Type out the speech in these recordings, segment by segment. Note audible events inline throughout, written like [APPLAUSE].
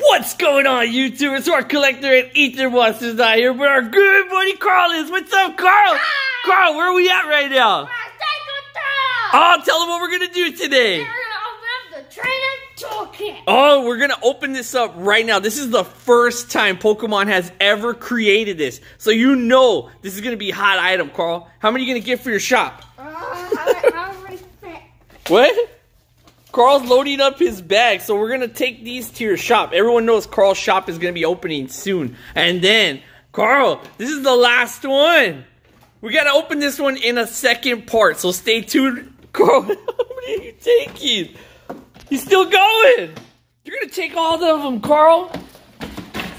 What's going on, YouTube? It's Hardcorllector and Ether Monsters not here, but our good buddy Carl is. What's up, Carl? Carl, where are we at right now? Oh, tell them what we're gonna do today. We're gonna open up the training toolkit! Oh, we're gonna open this up right now. This is the first time Pokemon has ever created this. So you know this is gonna be a hot item, Carl. How many are you gonna get for your shop? Uh, what? Carl's loading up his bag, so we're gonna take these to your shop. Everyone knows Carl's shop is gonna be opening soon. And then, Carl, this is the last one. We gotta open this one in a second part, so stay tuned. [LAUGHS] Carl, how many are you taking? He's still going. You're gonna take all of them, Carl.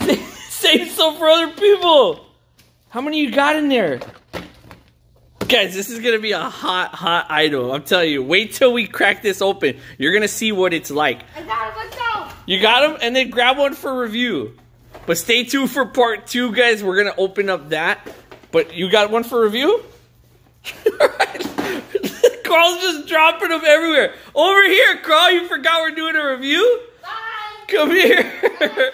[LAUGHS] Save some for other people. How many you got in there? Guys, this is gonna be a hot, hot item. I'm telling you. Wait till we crack this open. You're gonna see what it's like. I got him. Let's go. You got them, and then grab one for review. But stay tuned for part two, guys. We're gonna open up that. But you got one for review? [LAUGHS] Carl's just dropping them everywhere. Over here, Carl. You forgot we're doing a review? Bye. Come here. [LAUGHS]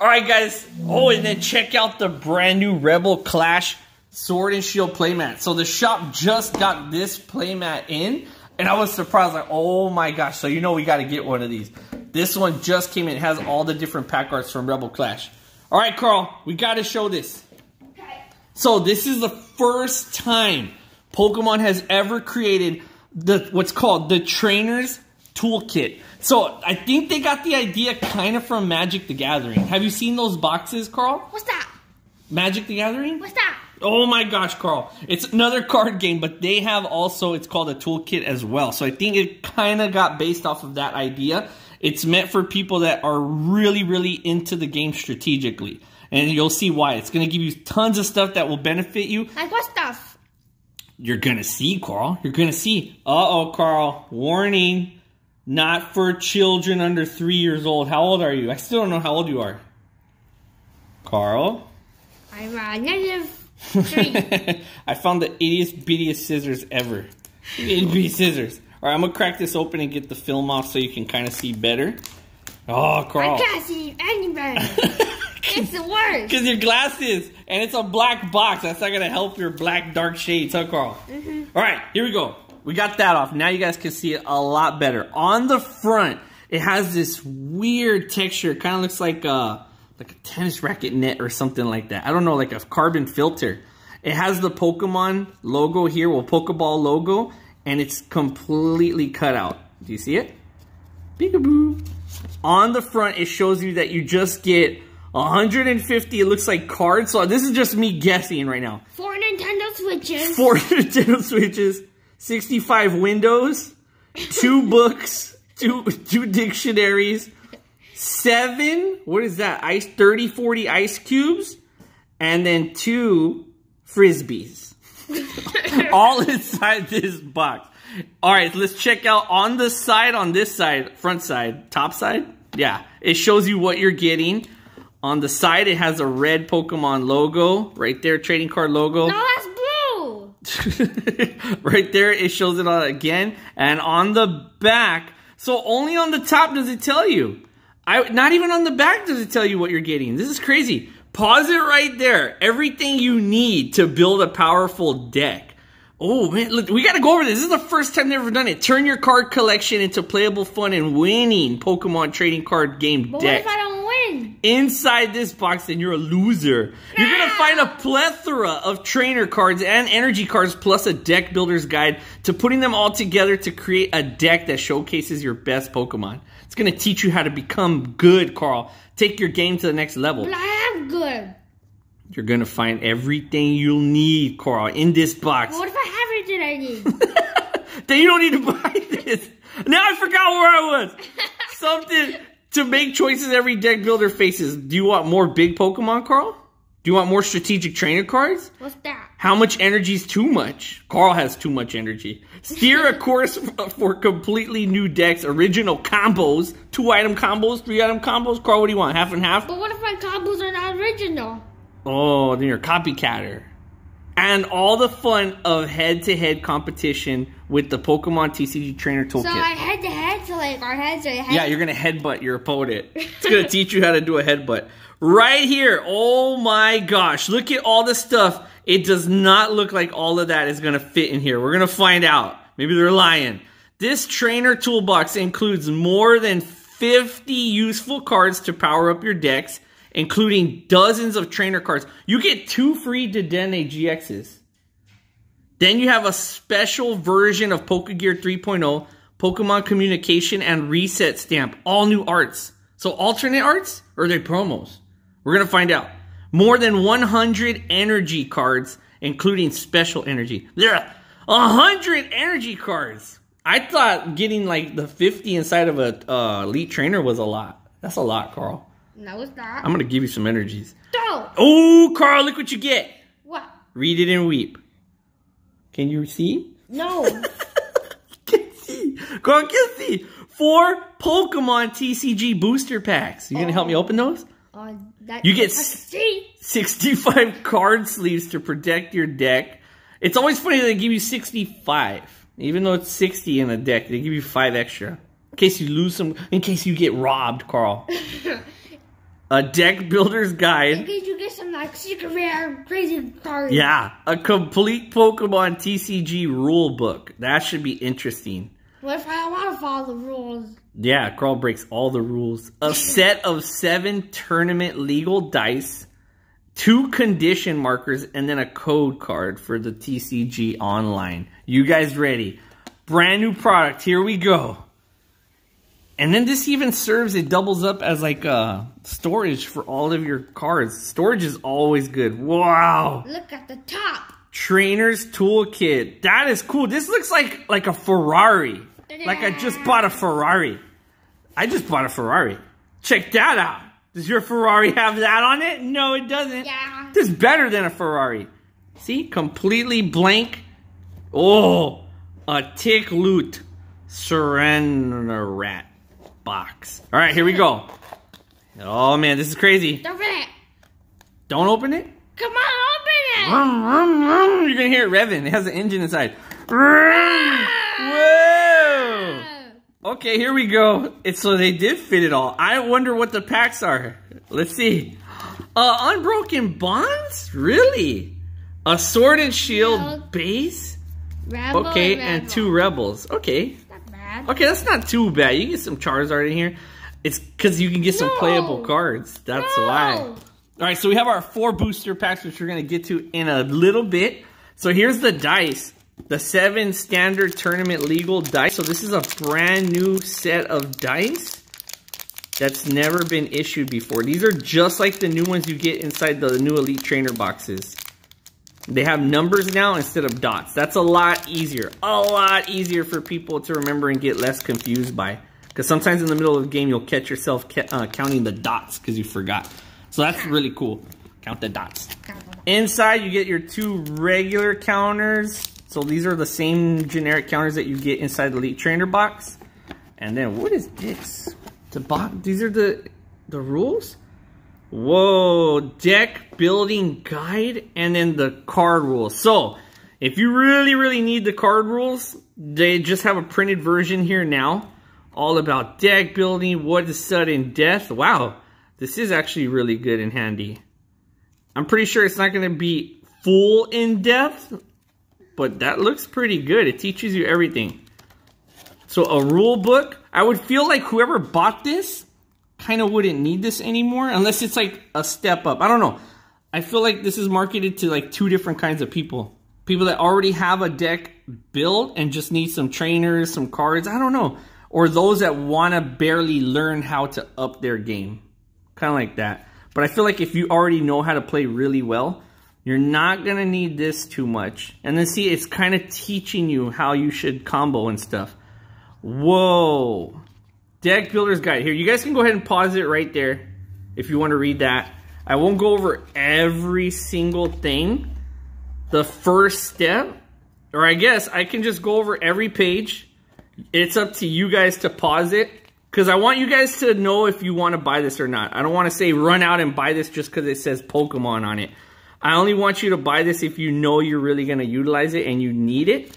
All right, guys. Oh, and then check out the brand new Rebel Clash Sword and Shield playmat. So the shop just got this playmat in, and I was surprised. Like, oh my gosh! So you know we got to get one of these. This one just came in. It has all the different pack arts from Rebel Clash. All right, Carl. We got to show this. Okay. So this is the first time Pokemon has ever created the what's called the Trainer's Toolkit. So I think they got the idea kind of from Magic the Gathering. Have you seen those boxes, Carl? What's that? Magic the Gathering? What's that? Oh my gosh, Carl. It's another card game, but they have also, it's called a toolkit as well. So I think it kind of got based off of that idea. It's meant for people that are really, really into the game strategically. And you'll see why. It's going to give you tons of stuff that will benefit you. Like what stuff? You're going to see, Carl. You're going to see. Uh-oh, Carl. Warning. Not for children under three years old. How old are you? I still don't know how old you are. Carl? I'm uh, negative three. [LAUGHS] I found the ittiest bittiest scissors ever. Itty bitty scissors. All right, I'm gonna crack this open and get the film off so you can kind of see better. Oh, Carl. I can't see any better. [LAUGHS] it's the worst. Because your glasses, and it's a black box. That's not gonna help your black dark shades, huh, Carl? Mm-hmm. All right, here we go. We got that off. Now you guys can see it a lot better. On the front, it has this weird texture. It kind of looks like a like a tennis racket net or something like that. I don't know, like a carbon filter. It has the Pokemon logo here, well, Pokeball logo, and it's completely cut out. Do you see it? Peekaboo. On the front, it shows you that you just get 150, it looks like cards. So this is just me guessing right now. Four Nintendo Switches. Four [LAUGHS] Nintendo Switches, 65 windows, two books, two two dictionaries, seven, what is that? Ice 30, 40 ice cubes, and then two frisbees. [LAUGHS] All inside this box. All right, let's check out on the side, on this side, front side, top side. Yeah, it shows you what you're getting. On the side, it has a red Pokemon logo right there, trading card logo. No, that's blue. [LAUGHS] right there, it shows it on again. And on the back, so only on the top does it tell you. I Not even on the back does it tell you what you're getting. This is crazy. Pause it right there. Everything you need to build a powerful deck. Oh man, look, we gotta go over this. This is the first time they've ever done it. Turn your card collection into playable fun and winning Pokemon trading card game But deck what if I don't win? inside this box, then you're a loser. You're gonna find a plethora of trainer cards and energy cards, plus a deck builder's guide to putting them all together to create a deck that showcases your best Pokemon. It's gonna teach you how to become good, Carl. Take your game to the next level. But I am good. You're gonna find everything you'll need, Carl, in this box. What if I have everything I need? [LAUGHS] then you don't need to buy this. Now I forgot where I was. [LAUGHS] Something to make choices every deck builder faces. Do you want more big Pokemon, Carl? Do you want more strategic trainer cards? What's that? How much energy is too much? Carl has too much energy. Steer a [LAUGHS] course for completely new decks, original combos, two item combos, three item combos. Carl, what do you want? Half and half? But what if my combos are not original? Oh, then you're a copycatter. And all the fun of head to head competition with the Pokemon TCG Trainer Toolkit. So I head to head, so like our heads are head. Yeah, you're gonna headbutt your opponent. It's gonna [LAUGHS] teach you how to do a headbutt. Right here. Oh my gosh. Look at all the stuff. It does not look like all of that is gonna fit in here. We're gonna find out. Maybe they're lying. This trainer toolbox includes more than 50 useful cards to power up your decks, including dozens of trainer cards. You get two free Dedenne GXs. Then you have a special version of Pokegear 3.0, Pokemon Communication, and Reset Stamp. All new arts. So alternate arts? Or are they promos? We're going to find out. More than 100 energy cards, including special energy. There are 100 energy cards. I thought getting like the 50 inside of a uh, elite trainer was a lot. That's a lot, Carl. No, it's not. I'm going to give you some energies. Don't. Oh, Carl, look what you get. What? Read it and weep. Can you see? No. [LAUGHS] can see. Carl can see. Four Pokemon TCG booster packs. You gonna help me open those? uh, You get see. 65 card sleeves to protect your deck. It's always funny that they give you 65. Even though it's 60 in a deck, they give you 5 extra. In case you lose some, in case you get robbed, Carl. [LAUGHS] a deck builder's In guide. case you get some like secret rare crazy cards. Yeah, a complete Pokemon TCG rule book. That should be interesting. What if I want to follow the rules? Yeah, Carl breaks all the rules. A set of seven tournament legal dice, two condition markers, and then a code card for the TCG online. You guys ready? Brand new product. Here we go. And then this even serves, it doubles up as like uh, storage for all of your cards. Storage is always good. Wow. Look at the top. Trainer's Toolkit. That is cool. This looks like like a Ferrari. Like I just bought a Ferrari. I just bought a Ferrari. Check that out. Does your Ferrari have that on it? No, it doesn't. Yeah. This is better than a Ferrari. See? Completely blank. Oh, a Tick Loot Serenarat box. All right, here we go. Oh man, this is crazy. Open it. Don't open it. Come on, open it. You're gonna hear it revving. It has an engine inside. Whoa! Okay, here we go. It's so they did fit it all. I wonder what the packs are. Let's see. Uh, Unbroken Bonds? Really? A Sword and Shield base? Rebel Okay, Rebel. and two Rebels. Okay. Bad. Okay, that's not too bad. You get some Charizard in here. It's because you can get some No. playable cards. That's No. why. All right, so we have our four booster packs, which we're going to get to in a little bit. So here's the dice. The seven standard tournament legal dice. So this is a brand new set of dice that's never been issued before. These are just like the new ones you get inside the new Elite Trainer boxes. They have numbers now instead of dots. That's a lot easier. A lot easier for people to remember and get less confused by. Because sometimes in the middle of the game, you'll catch yourself uh, counting the dots because you forgot. So that's really cool. Count the dots. Inside, you get your two regular counters. So these are the same generic counters that you get inside the Elite Trainer box. And then what is this? The box. These are the the rules. Whoa, deck building guide and then the card rules. So, if you really, really need the card rules, they just have a printed version here now. All about deck building, what is sudden death. Wow, this is actually really good and handy. I'm pretty sure it's not going to be full in depth, but that looks pretty good. It teaches you everything. So a rule book, I would feel like whoever bought this kind of wouldn't need this anymore unless it's like a step up. I don't know. I feel like this is marketed to like two different kinds of people. People that already have a deck built and just need some trainers, some cards, I don't know. Or those that want to barely learn how to up their game. Kind of like that. But I feel like if you already know how to play really well, you're not going to need this too much. And then see, it's kind of teaching you how you should combo and stuff. Whoa. Deck Builder's Guide. Here, you guys can go ahead and pause it right there if you want to read that. I won't go over every single thing. The first step, or I guess I can just go over every page. It's up to you guys to pause it because I want you guys to know if you want to buy this or not. I don't want to say run out and buy this just because it says Pokemon on it. I only want you to buy this if you know you're really going to utilize it and you need it.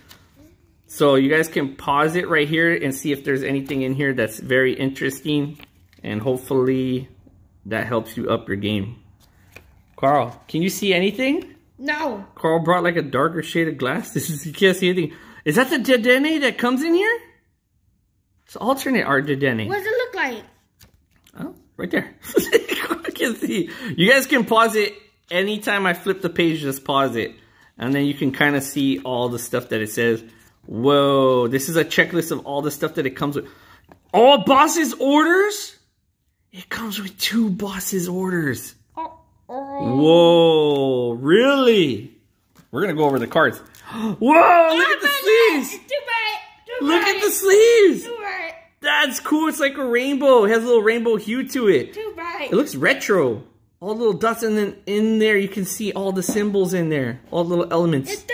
So you guys can pause it right here and see if there's anything in here that's very interesting. And hopefully that helps you up your game. Carl, can you see anything? No. Carl brought like a darker shade of glass. This is, [LAUGHS] you can't see anything. Is that the Dedenne that comes in here? It's alternate art Dedenne. What does it look like? Oh, right there. [LAUGHS] I can see. You guys can pause it anytime I flip the page, just pause it. And then you can kind of see all the stuff that it says. Whoa, this is a checklist of all the stuff that it comes with. All bosses orders? It comes with two bosses orders. Oh. Whoa, really? We're gonna go over the cards. [GASPS] Whoa, look at the sleeves! Too bad. Too Look at the sleeves! That's cool. It's like a rainbow. It has a little rainbow hue to it. It looks retro. All the little dots, and then in there you can see all the symbols in there, all the little elements. It's.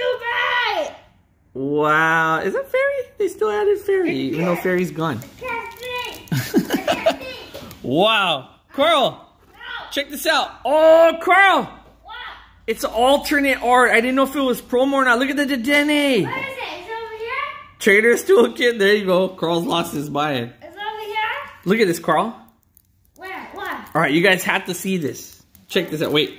Wow, is that fairy? They still added fairy, even though fairy's gone. Can't see. Can't see. Wow, Carl, check this out. Oh, Carl, What? it's alternate art. I didn't know if it was promo or not. Look at the Dedenne. What is it? It's over here? Trader's Toolkit. There you go. Carl's lost his mind. It's over here? Look at this, Carl. Where? What? All right, you guys have to see this. Check this out. Wait.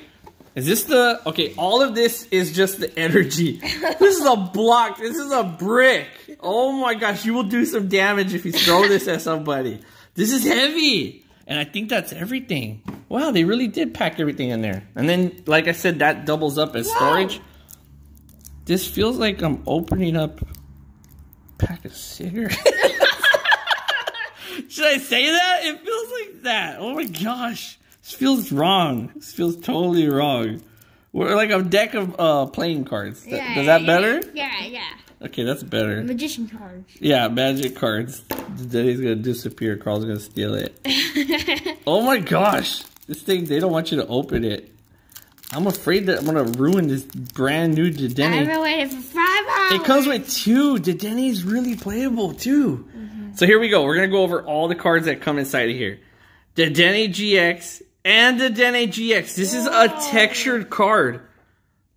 Is this the... Okay, all of this is just the energy. This is a block. This is a brick. Oh my gosh, you will do some damage if you throw this at somebody. This is heavy. And I think that's everything. Wow, they really did pack everything in there. And then, like I said, that doubles up as Whoa. storage. This feels like I'm opening up a pack of cigarettes. [LAUGHS] Should I say that? It feels like that. Oh my gosh. This feels wrong. This feels totally wrong. We're like a deck of uh, playing cards. Th- Does that better? Yeah, yeah. Okay, that's better. Magician cards. Yeah, magic cards. Daddy's gonna disappear. Carl's gonna steal it. [LAUGHS] Oh my gosh. This thing, they don't want you to open it. I'm afraid that I'm gonna ruin this brand new I've Dedenne. been waiting for five hours. It comes with two. Dedenne's really playable too. So here we go. We're gonna go over all the cards that come inside of here. Dedenne GX and Dedenne GX. This is a textured card.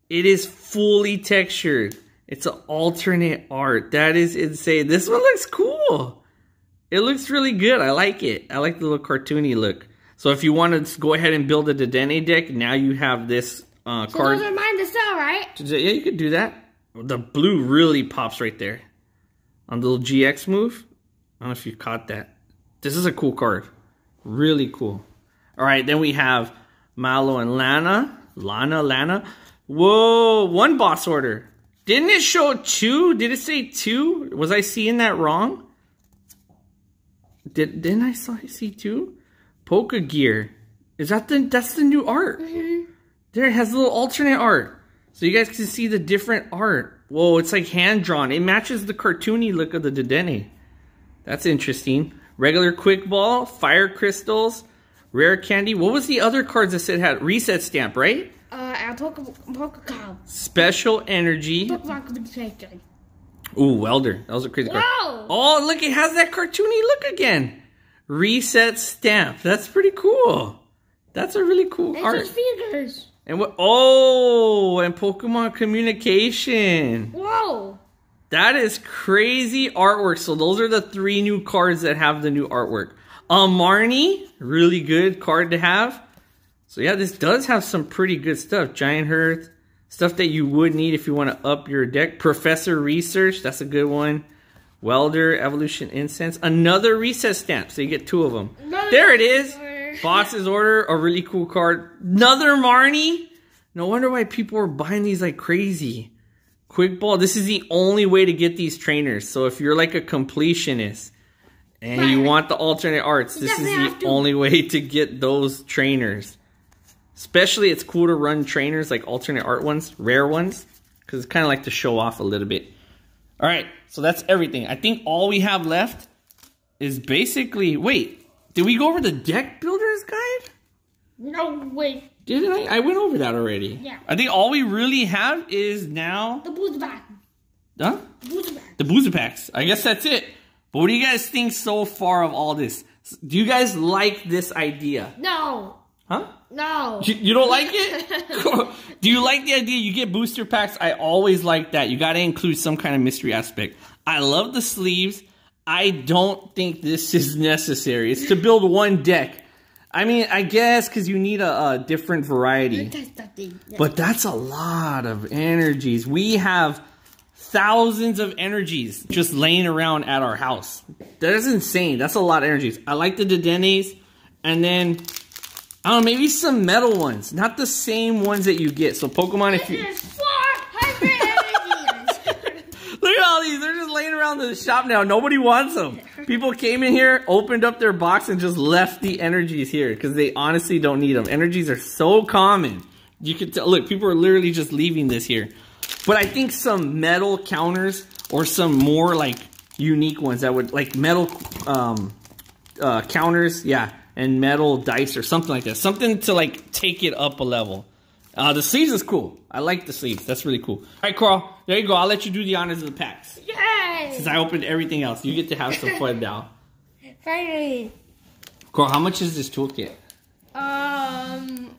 It is fully textured. It's an alternate art. That is insane. This one looks cool. It looks really good. I like it. I like the little cartoony look. So if you want to go ahead and build a Dedenne deck, now you have this uh, So card. those are mine to sell, right? Yeah, you could do that. The blue really pops right there. On the little GX move. I don't know if you caught that. This is a cool card. Really cool. All right, then we have Mallow and Lana. Lana, Lana. Whoa, one boss order. Didn't it show two? Did it say two? Was I seeing that wrong? Did, didn't I saw, see two? Pokegear. Is that the, that's the new art? Mm-hmm. There, it has a little alternate art. So you guys can see the different art. Whoa, it's like hand drawn. It matches the cartoony look of the Dedenne. That's interesting. Regular quick ball, fire crystals, rare candy. What was the other cards that said had reset stamp, right? Uh, Pokemon, Special energy. Ooh, welder. That was a crazy card. Whoa! Oh, look, it has that cartoony look again. Reset stamp. That's pretty cool. That's a really cool And art. fingers. And what? Oh, and Pokemon communication. Whoa! That is crazy artwork. So those are the three new cards that have the new artwork. Marnie, really good card to have. So yeah, this does have some pretty good stuff. Giant Hearth, stuff that you would need if you want to up your deck. Professor Research, that's a good one. Welder, Evolution Incense, another Reset stamp. So you get two of them. Another there it is. order. [LAUGHS] Boss's Order, a really cool card. Another Marnie. No wonder why people are buying these like crazy. Quick Ball, this is the only way to get these trainers. So if you're like a completionist and you want the alternate arts, this is the to. only way to get those trainers. Especially it's cool to run trainers like alternate art ones, rare ones, because it's kind of like to show off a little bit. All right, so that's everything. I think all we have left is basically. Wait, did we go over the deck builders guide? No, wait. Didn't I? I went over that already. Yeah. I think all we really have is now. The booze back. Huh? The booze back. The boozer packs. I guess that's it. But what do you guys think so far of all this? Do you guys like this idea? No. Huh? No. You, you don't like it? [LAUGHS] Do you like the idea? You get booster packs. I always like that. You got to include some kind of mystery aspect. I love the sleeves. I don't think this is necessary. It's to build one deck. I mean, I guess because you need a, a different variety. Test that thing. But that's a lot of energies. We have thousands of energies just laying around at our house. That is insane. That's a lot of energies. I like the Dedennes. And then, I don't know, maybe some metal ones. Not the same ones that you get. So Pokemon, if you... There's 400 energies. [LAUGHS] Look at all these. They're just laying around the shop now. Nobody wants them. People came in here, opened up their box, and just left the energies here because they honestly don't need them. Energies are so common. You can tell. Look, people are literally just leaving this here. But I think some metal counters or some more like unique ones that would like metal um, uh, counters, yeah, and metal dice or something like that. Something to like take it up a level. Uh, the sleeves is cool. I like the sleeves. That's really cool. All right, Carl. There you go. I'll let you do the honors of the packs. Yay! Since I opened everything else, you get to have some fun now. [LAUGHS] Finally. Carl, how much is this toolkit? Um.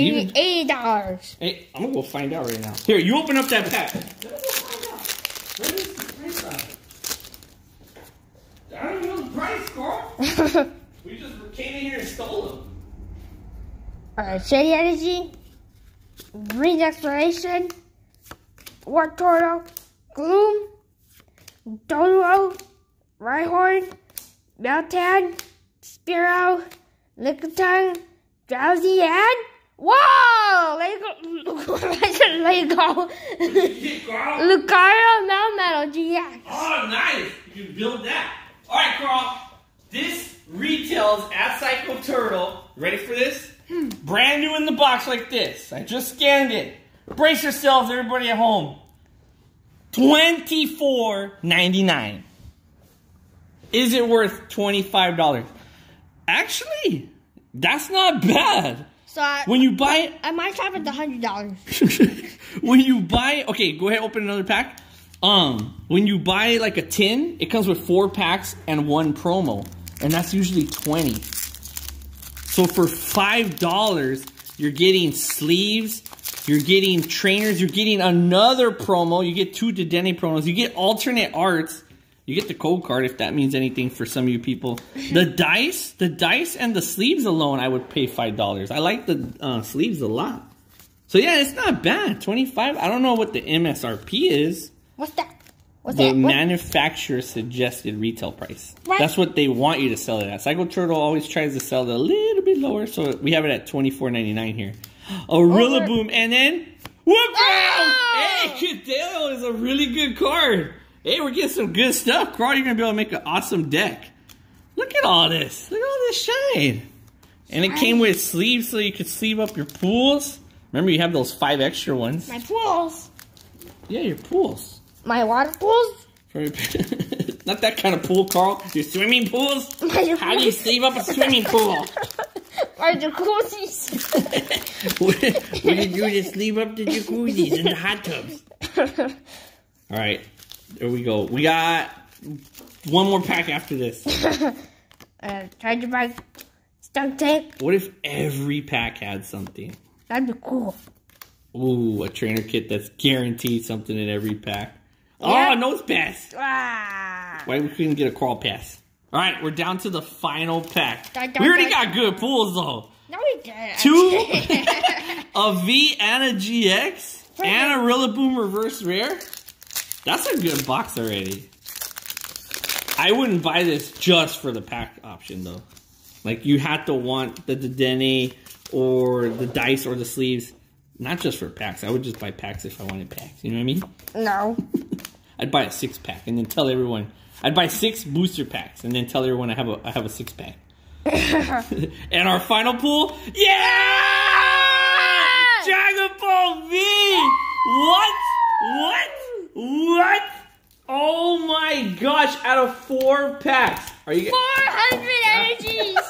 Do you- Eighty eighty dollars. Hey, I'm gonna go find out right now. Here, you open up that pack. I don't know the price, Carl. [LAUGHS] We just came in here and stole them. Alright, Shady Energy, Green Exploration, Wartortle, Gloom, Doduo, Rhyhorn, Meltan, Spearow, Lickitung, Drowzee, and Whoa! Lego, I said Lego. Carl? Lucario Melmetal GX. Oh, nice. You can build that. All right, Carl. This retails at Psycho Turtle. Ready for this? Hmm. Brand new in the box like this. I just scanned it. Brace yourselves, everybody at home. Twenty-four ninety-nine. Is it worth twenty-five dollars? Actually, that's not bad. So I, When you buy it, I might shop at the hundred dollars. [LAUGHS] when you buy okay go ahead open another pack um when you buy like a tin it comes with four packs and one promo and that's usually 20 so for five dollars you're getting sleeves you're getting trainers you're getting another promo you get two Dedenne promos you get alternate arts you get the code card if that means anything for some of you people the [LAUGHS] dice the dice and the sleeves alone i would pay five dollars i like the uh, sleeves a lot so yeah, it's not bad. Twenty five. I don't know what the MSRP is. What's that? What's The that? What- manufacturer suggested retail price. What? That's what they want you to sell it at. Psycho Turtle always tries to sell it a little bit lower, so we have it at twenty four ninety nine here. A Rillaboom, and then whoop! Oh! Hey, Cadeo is a really good card. Hey, we're getting some good stuff. Carl, you're gonna be able to make an awesome deck. Look at all this. Look at all this shine. And it came with sleeves so you could sleeve up your pools. Remember, you have those five extra ones. My pools. Yeah, your pools. My water pools. For- [LAUGHS] Not that kind of pool, Carl. Your swimming pools. [LAUGHS] My How do you sleeve up a swimming pool? [LAUGHS] My jacuzzis. what, what do you do to sleeve up the jacuzzis and the hot tubs? All right, there we go. We got one more pack after this. [LAUGHS] uh, Charjabug. Stunk tank. What if every pack had something? That'd be cool. Ooh, a trainer kit that's guaranteed something in every pack. Yeah. Oh, Nosepass. Ah. Why we couldn't get a crawl pass? All right, we're down to the final pack. We already got good pulls though. No, we didn't. Two, [LAUGHS] [LAUGHS] a V and a GX, and a Rillaboom reverse rare. That's a good box already. I wouldn't buy this just for the pack option though. Like you had to want the Dedenne or the dice or the sleeves. Not just for packs. I would just buy packs if I wanted packs. You know what I mean? no. I'd buy a six pack and then tell everyone. I'd buy six booster packs and then tell everyone I have a I have a six pack. [LAUGHS] and our final pool, yeah! Dragon Ball V. What? What? What? Oh my gosh! Out of four packs, are you? 400 energies. [LAUGHS]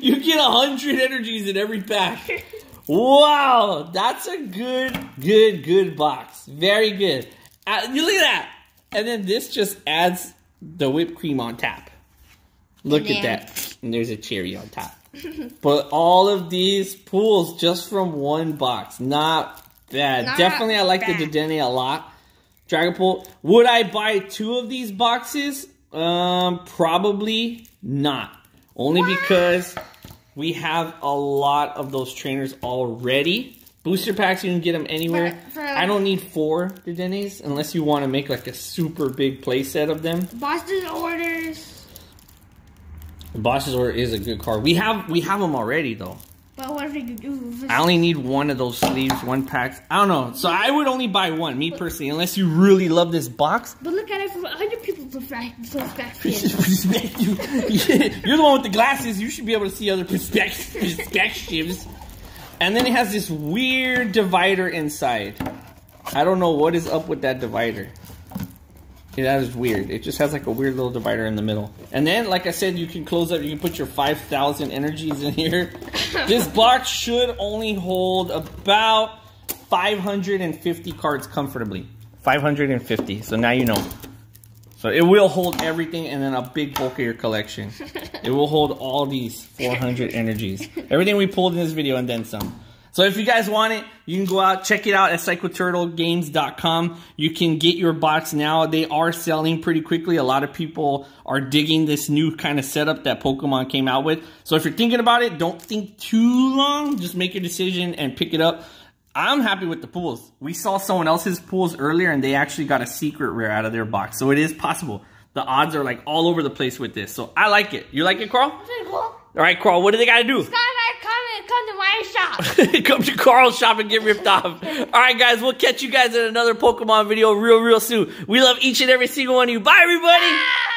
You get a hundred energies in every pack. Wow, that's a good, good, good box. Very good. Uh, you look at that, and then this just adds the whipped cream on top. Look Yeah. at that, and there's a cherry on top. but all of these pools just from one box. Not bad. Not Definitely, I like bad. the Dedenne a lot. Dragapult. Would I buy two of these boxes? Um, probably not. Only because we have a lot of those trainers already. Booster packs, you can get them anywhere. For- for- I don't need four Dedennes unless you want to make like a super big play set of them. Boston orders. Boss's Order is a good card. We have we have them already though. But what if you do? I only need one of those sleeves, one pack. I don't know. So I would only buy one, me personally, unless you really love this box. But look at it from 100 people's perspective. [LAUGHS] You're the one with the glasses. You should be able to see other perspectives. And then it has this weird divider inside. I don't know what is up with that divider. Yeah, that is weird. It just has like a weird little divider in the middle. And then, like I said, you can close up. You can put your 5,000 energies in here. [LAUGHS] this box should only hold about 550 cards comfortably. 550. So now you know. So it will hold everything and then a big bulk of your collection. [LAUGHS] it will hold all these 400 [LAUGHS] energies. Everything we pulled in this video and then some. So if you guys want it, you can go out, check it out at psychoturtlegames.com. You can get your box now. They are selling pretty quickly. A lot of people are digging this new kind of setup that Pokemon came out with. So if you're thinking about it, don't think too long. Just make your decision and pick it up. I'm happy with the pools. We saw someone else's pools earlier and they actually got a secret rare out of their box. So it is possible. The odds are like all over the place with this. So I like it. You like it, Carl? All right, Carl, what do they got to do? Comment, come to my shop. [LAUGHS] Come to Carl's shop and get ripped off. All right, guys, we'll catch you guys in another Pokemon video real, real soon. We love each and every single one of you. Bye, everybody. Ah!